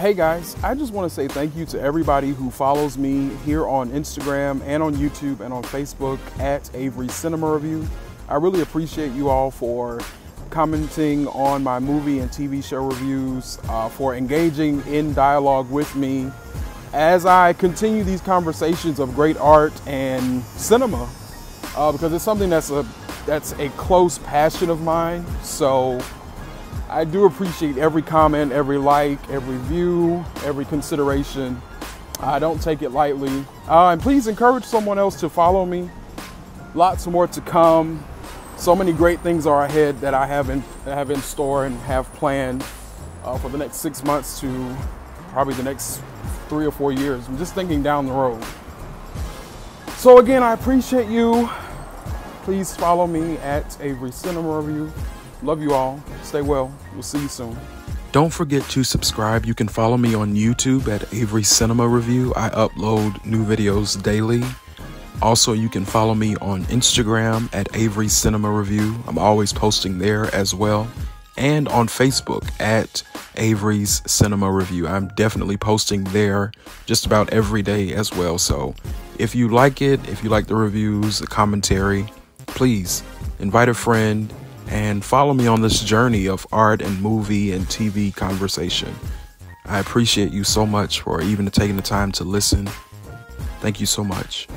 Hey guys, I just want to say thank you to everybody who follows me here on Instagram and on YouTube and on Facebook at Avery Cinema Review. I really appreciate you all for commenting on my movie and TV show reviews, uh, for engaging in dialogue with me as I continue these conversations of great art and cinema, uh, because it's something that's a that's a close passion of mine. So I do appreciate every comment, every like, every view, every consideration. I don't take it lightly. Uh, and please encourage someone else to follow me. Lots more to come. So many great things are ahead that I have in, have in store and have planned uh, for the next six months to probably the next three or four years. I'm just thinking down the road. So again, I appreciate you. Please follow me at Avery Cinema Review. Love you all. Stay well. We'll see you soon. Don't forget to subscribe. You can follow me on YouTube at Avery Cinema Review. I upload new videos daily. Also, you can follow me on Instagram at Avery Cinema Review. I'm always posting there as well. And on Facebook at Avery's Cinema Review. I'm definitely posting there just about every day as well. So if you like it, if you like the reviews, the commentary, please invite a friend and follow me on this journey of art and movie and TV conversation. I appreciate you so much for even taking the time to listen. Thank you so much.